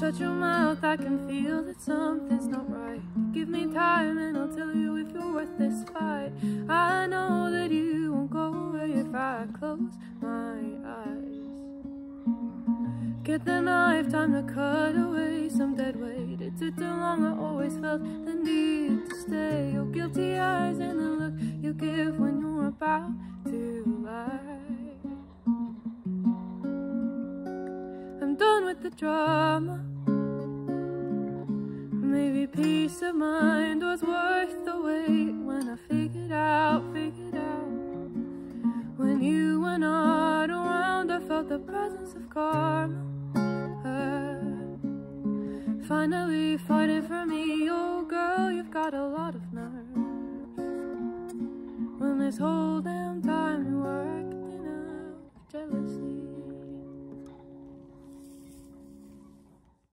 Shut your mouth, I can feel that something's not right. Give me time and I'll tell you if you're worth this fight. I know that you won't go away if I close my eyes. Get the knife, time to cut away some dead weight. It took too long, I always felt the need to stay. Your guilty eyes and the look you give when you're about to with the drama. Maybe peace of mind was worth the wait when I figured out, figured out. When you were not around, I felt the presence of karma. Uh, finally fighting for me, oh girl, you've got a lot of nerve. When this whole damn time jealousy.